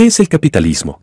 ¿Qué es el capitalismo?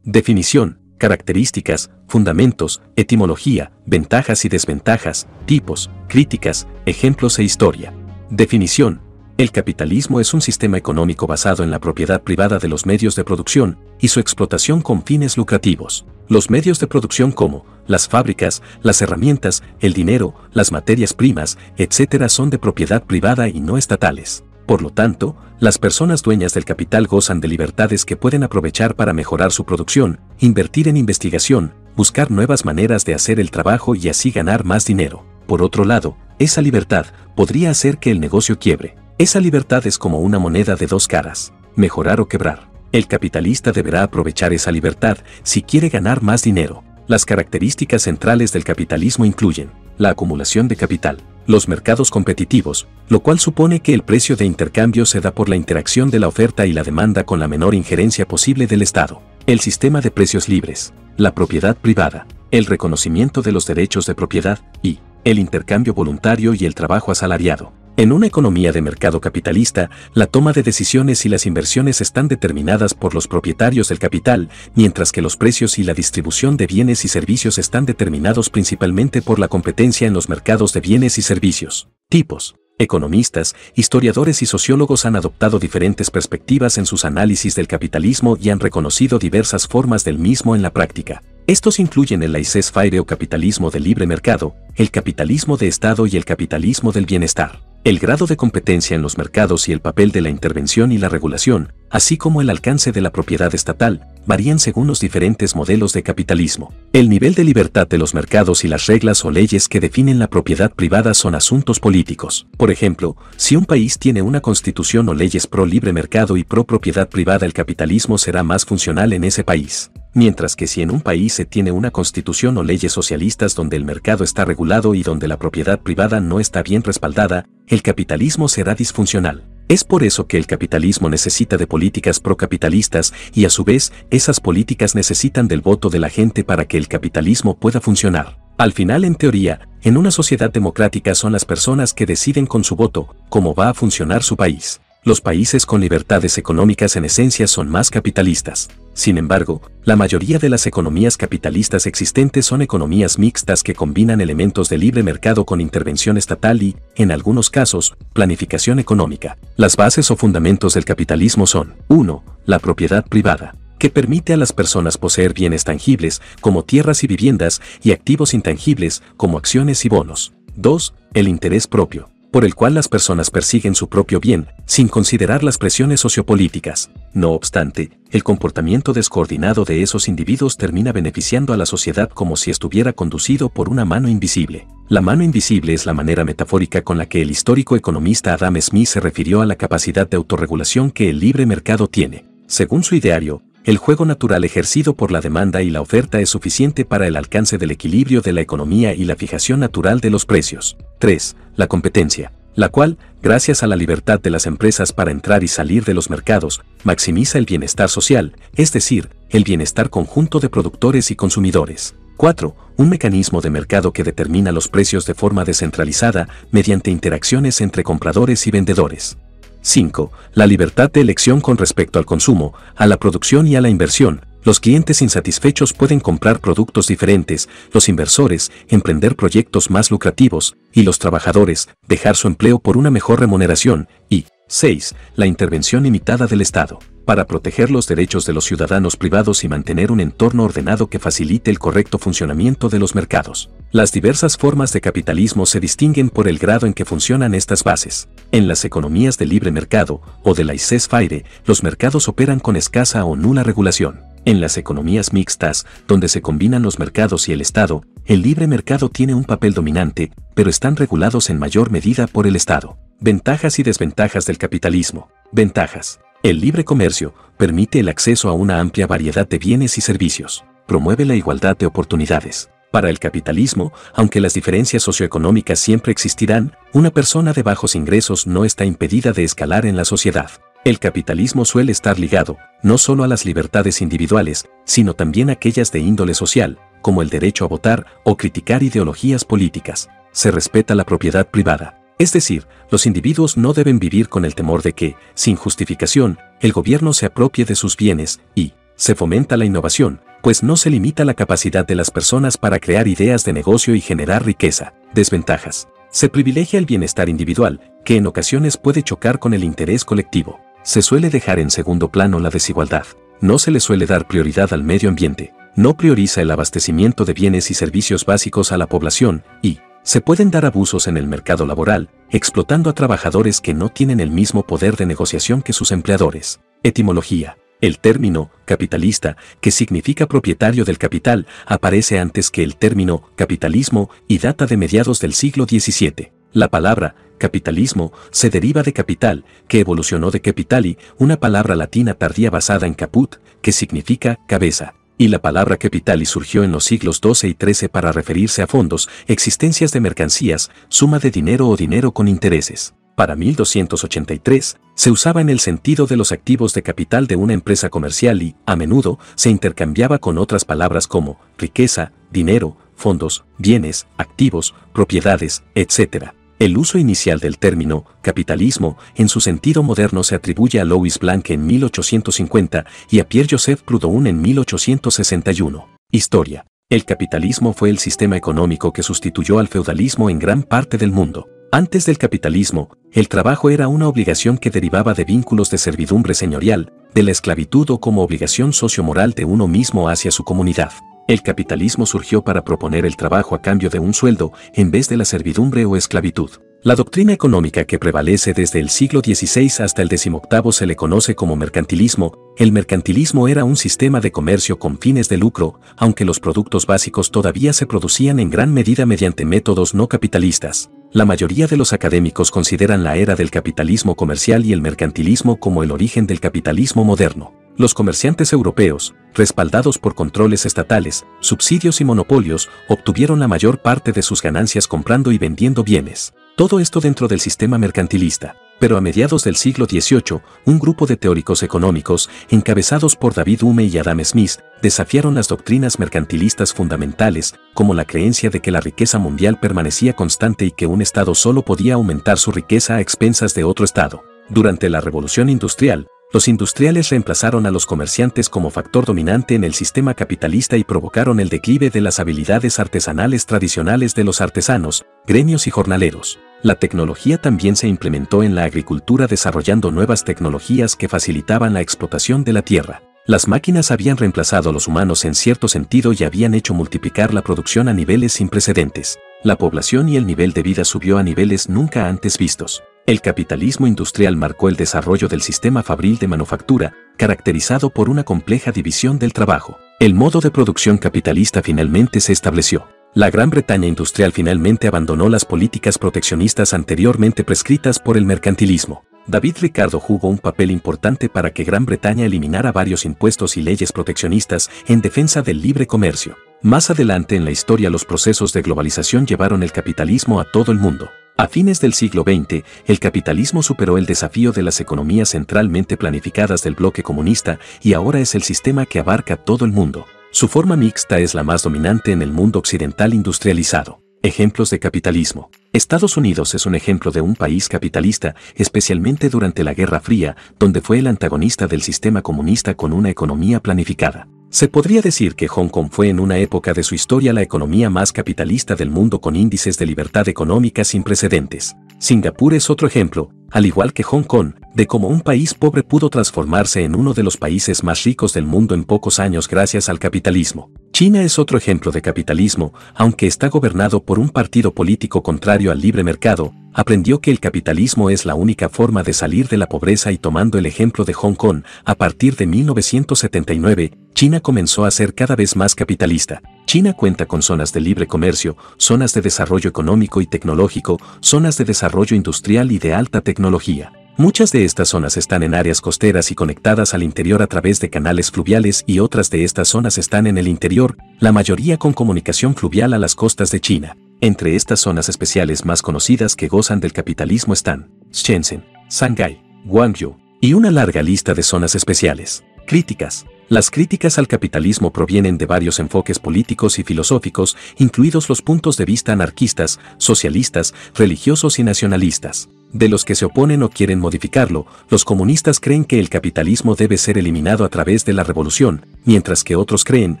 Definición, características, fundamentos, etimología, ventajas y desventajas, tipos, críticas, ejemplos e historia. Definición. El capitalismo es un sistema económico basado en la propiedad privada de los medios de producción y su explotación con fines lucrativos. Los medios de producción como las fábricas, las herramientas, el dinero, las materias primas, etc. son de propiedad privada y no estatales. Por lo tanto, las personas dueñas del capital gozan de libertades que pueden aprovechar para mejorar su producción, invertir en investigación, buscar nuevas maneras de hacer el trabajo y así ganar más dinero. Por otro lado, esa libertad podría hacer que el negocio quiebre. Esa libertad es como una moneda de dos caras, mejorar o quebrar. El capitalista deberá aprovechar esa libertad si quiere ganar más dinero. Las características centrales del capitalismo incluyen la acumulación de capital, los mercados competitivos, lo cual supone que el precio de intercambio se da por la interacción de la oferta y la demanda con la menor injerencia posible del Estado, el sistema de precios libres, la propiedad privada, el reconocimiento de los derechos de propiedad y el intercambio voluntario y el trabajo asalariado. En una economía de mercado capitalista, la toma de decisiones y las inversiones están determinadas por los propietarios del capital, mientras que los precios y la distribución de bienes y servicios están determinados principalmente por la competencia en los mercados de bienes y servicios. Tipos. Economistas, historiadores y sociólogos han adoptado diferentes perspectivas en sus análisis del capitalismo y han reconocido diversas formas del mismo en la práctica. Estos incluyen el laissez-faire o capitalismo de libre mercado, el capitalismo de Estado y el capitalismo del bienestar. El grado de competencia en los mercados y el papel de la intervención y la regulación, así como el alcance de la propiedad estatal, varían según los diferentes modelos de capitalismo. El nivel de libertad de los mercados y las reglas o leyes que definen la propiedad privada son asuntos políticos. Por ejemplo, si un país tiene una constitución o leyes pro libre mercado y pro propiedad privada, el capitalismo será más funcional en ese país mientras que si en un país se tiene una constitución o leyes socialistas donde el mercado está regulado y donde la propiedad privada no está bien respaldada, el capitalismo será disfuncional. Es por eso que el capitalismo necesita de políticas procapitalistas y a su vez esas políticas necesitan del voto de la gente para que el capitalismo pueda funcionar. Al final, en teoría, en una sociedad democrática son las personas que deciden con su voto cómo va a funcionar su país los países con libertades económicas en esencia son más capitalistas. Sin embargo, la mayoría de las economías capitalistas existentes son economías mixtas que combinan elementos de libre mercado con intervención estatal y, en algunos casos, planificación económica. Las bases o fundamentos del capitalismo son 1. La propiedad privada que permite a las personas poseer bienes tangibles como tierras y viviendas y activos intangibles como acciones y bonos. 2. El interés propio, por el cual las personas persiguen su propio bien, sin considerar las presiones sociopolíticas. No obstante, el comportamiento descoordinado de esos individuos termina beneficiando a la sociedad como si estuviera conducido por una mano invisible. La mano invisible es la manera metafórica con la que el histórico economista Adam Smith se refirió a la capacidad de autorregulación que el libre mercado tiene. Según su ideario, el juego natural ejercido por la demanda y la oferta es suficiente para el alcance del equilibrio de la economía y la fijación natural de los precios. 3. La competencia, la cual, gracias a la libertad de las empresas para entrar y salir de los mercados, maximiza el bienestar social, es decir, el bienestar conjunto de productores y consumidores. 4. Un mecanismo de mercado que determina los precios de forma descentralizada mediante interacciones entre compradores y vendedores. 5. La libertad de elección con respecto al consumo, a la producción y a la inversión. Los clientes insatisfechos pueden comprar productos diferentes, los inversores emprender proyectos más lucrativos y los trabajadores dejar su empleo por una mejor remuneración. Y 6. La intervención limitada del Estado para proteger los derechos de los ciudadanos privados y mantener un entorno ordenado que facilite el correcto funcionamiento de los mercados. Las diversas formas de capitalismo se distinguen por el grado en que funcionan estas bases. En las economías de libre mercado o de laissez-faire, los mercados operan con escasa o nula regulación. En las economías mixtas, donde se combinan los mercados y el Estado, el libre mercado tiene un papel dominante, pero están regulados en mayor medida por el Estado. Ventajas y desventajas del capitalismo. Ventajas. El libre comercio permite el acceso a una amplia variedad de bienes y servicios, promueve la igualdad de oportunidades. Para el capitalismo, aunque las diferencias socioeconómicas siempre existirán, una persona de bajos ingresos no está impedida de escalar en la sociedad. El capitalismo suele estar ligado, no solo a las libertades individuales, sino también a aquellas de índole social, como el derecho a votar o criticar ideologías políticas. Se respeta la propiedad privada. Es decir, los individuos no deben vivir con el temor de que, sin justificación, el gobierno se apropie de sus bienes y se fomenta la innovación, pues no se limita la capacidad de las personas para crear ideas de negocio y generar riqueza. Desventajas. Se privilegia el bienestar individual, que en ocasiones puede chocar con el interés colectivo. Se suele dejar en segundo plano la desigualdad. No se le suele dar prioridad al medio ambiente. No prioriza el abastecimiento de bienes y servicios básicos a la población y, se pueden dar abusos en el mercado laboral, explotando a trabajadores que no tienen el mismo poder de negociación que sus empleadores. Etimología. El término capitalista, que significa propietario del capital, aparece antes que el término capitalismo y data de mediados del siglo XVII. La palabra capitalismo se deriva de capital, que evolucionó de capitali, una palabra latina tardía basada en caput, que significa cabeza y la palabra capitali surgió en los siglos XII y XIII para referirse a fondos, existencias de mercancías, suma de dinero o dinero con intereses. Para 1283, se usaba en el sentido de los activos de capital de una empresa comercial y, a menudo, se intercambiaba con otras palabras como riqueza, dinero, fondos, bienes, activos, propiedades, etc. El uso inicial del término capitalismo en su sentido moderno se atribuye a Louis Blanc en 1850 y a Pierre-Joseph Proudhon en 1861. Historia. El capitalismo fue el sistema económico que sustituyó al feudalismo en gran parte del mundo. Antes del capitalismo, el trabajo era una obligación que derivaba de vínculos de servidumbre señorial, de la esclavitud o como obligación sociomoral de uno mismo hacia su comunidad. El capitalismo surgió para proponer el trabajo a cambio de un sueldo en vez de la servidumbre o esclavitud. La doctrina económica que prevalece desde el siglo XVI hasta el XVIII se le conoce como mercantilismo. El mercantilismo era un sistema de comercio con fines de lucro, aunque los productos básicos todavía se producían en gran medida mediante métodos no capitalistas. La mayoría de los académicos consideran la era del capitalismo comercial y el mercantilismo como el origen del capitalismo moderno. Los comerciantes europeos, respaldados por controles estatales, subsidios y monopolios, obtuvieron la mayor parte de sus ganancias comprando y vendiendo bienes. Todo esto dentro del sistema mercantilista. Pero a mediados del siglo XVIII, un grupo de teóricos económicos, encabezados por David Hume y Adam Smith, desafiaron las doctrinas mercantilistas fundamentales, como la creencia de que la riqueza mundial permanecía constante y que un Estado solo podía aumentar su riqueza a expensas de otro Estado. Durante la Revolución Industrial, los industriales reemplazaron a los comerciantes como factor dominante en el sistema capitalista y provocaron el declive de las habilidades artesanales tradicionales de los artesanos, gremios y jornaleros. La tecnología también se implementó en la agricultura desarrollando nuevas tecnologías que facilitaban la explotación de la tierra. Las máquinas habían reemplazado a los humanos en cierto sentido y habían hecho multiplicar la producción a niveles sin precedentes. La población y el nivel de vida subió a niveles nunca antes vistos. El capitalismo industrial marcó el desarrollo del sistema fabril de manufactura, caracterizado por una compleja división del trabajo. El modo de producción capitalista finalmente se estableció. La Gran Bretaña industrial finalmente abandonó las políticas proteccionistas anteriormente prescritas por el mercantilismo. David Ricardo jugó un papel importante para que Gran Bretaña eliminara varios impuestos y leyes proteccionistas en defensa del libre comercio. Más adelante en la historia los procesos de globalización llevaron el capitalismo a todo el mundo. A fines del siglo XX, el capitalismo superó el desafío de las economías centralmente planificadas del bloque comunista y ahora es el sistema que abarca todo el mundo. Su forma mixta es la más dominante en el mundo occidental industrializado. Ejemplos de capitalismo. Estados Unidos es un ejemplo de un país capitalista, especialmente durante la Guerra Fría, donde fue el antagonista del sistema comunista con una economía planificada. Se podría decir que Hong Kong fue en una época de su historia la economía más capitalista del mundo con índices de libertad económica sin precedentes. Singapur es otro ejemplo, al igual que Hong Kong, de cómo un país pobre pudo transformarse en uno de los países más ricos del mundo en pocos años gracias al capitalismo. China es otro ejemplo de capitalismo, aunque está gobernado por un partido político contrario al libre mercado, aprendió que el capitalismo es la única forma de salir de la pobreza y tomando el ejemplo de Hong Kong, a partir de 1979, China comenzó a ser cada vez más capitalista. China cuenta con zonas de libre comercio, zonas de desarrollo económico y tecnológico, zonas de desarrollo industrial y de alta tecnología. Muchas de estas zonas están en áreas costeras y conectadas al interior a través de canales fluviales y otras de estas zonas están en el interior, la mayoría con comunicación fluvial a las costas de China. Entre estas zonas especiales más conocidas que gozan del capitalismo están Shenzhen, Shanghai, Guangzhou y una larga lista de zonas especiales. Críticas. Las críticas al capitalismo provienen de varios enfoques políticos y filosóficos, incluidos los puntos de vista anarquistas, socialistas, religiosos y nacionalistas. De los que se oponen o quieren modificarlo, los comunistas creen que el capitalismo debe ser eliminado a través de la revolución, mientras que otros creen,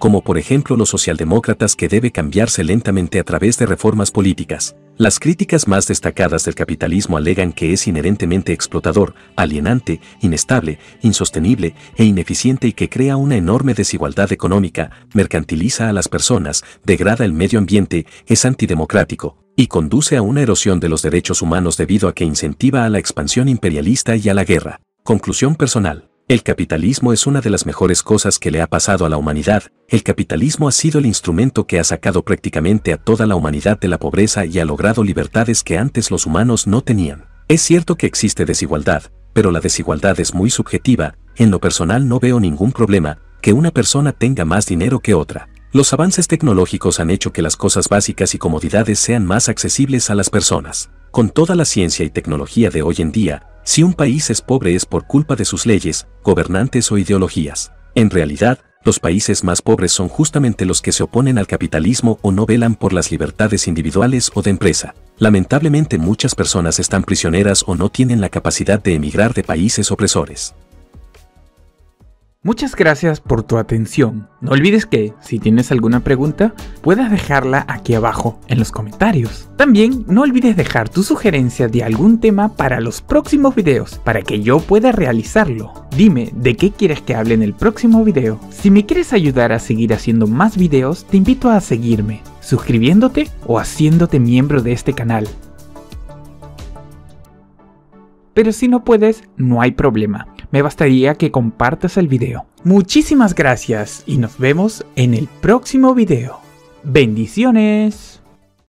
como por ejemplo los socialdemócratas que debe cambiarse lentamente a través de reformas políticas. Las críticas más destacadas del capitalismo alegan que es inherentemente explotador, alienante, inestable, insostenible e ineficiente y que crea una enorme desigualdad económica, mercantiliza a las personas, degrada el medio ambiente, es antidemocrático, y conduce a una erosión de los derechos humanos debido a que incentiva a la expansión imperialista y a la guerra. Conclusión personal. El capitalismo es una de las mejores cosas que le ha pasado a la humanidad. El capitalismo ha sido el instrumento que ha sacado prácticamente a toda la humanidad de la pobreza y ha logrado libertades que antes los humanos no tenían. Es cierto que existe desigualdad, pero la desigualdad es muy subjetiva. En lo personal no veo ningún problema que una persona tenga más dinero que otra. Los avances tecnológicos han hecho que las cosas básicas y comodidades sean más accesibles a las personas. Con toda la ciencia y tecnología de hoy en día, si un país es pobre es por culpa de sus leyes, gobernantes o ideologías. En realidad, los países más pobres son justamente los que se oponen al capitalismo o no velan por las libertades individuales o de empresa. Lamentablemente muchas personas están prisioneras o no tienen la capacidad de emigrar de países opresores. Muchas gracias por tu atención. No olvides que, si tienes alguna pregunta, puedes dejarla aquí abajo en los comentarios. También no olvides dejar tu sugerencia de algún tema para los próximos videos, para que yo pueda realizarlo. Dime de qué quieres que hable en el próximo video. Si me quieres ayudar a seguir haciendo más videos, te invito a seguirme, suscribiéndote o haciéndote miembro de este canal. Pero si no puedes, no hay problema me bastaría que compartas el video. Muchísimas gracias y nos vemos en el próximo video. Bendiciones.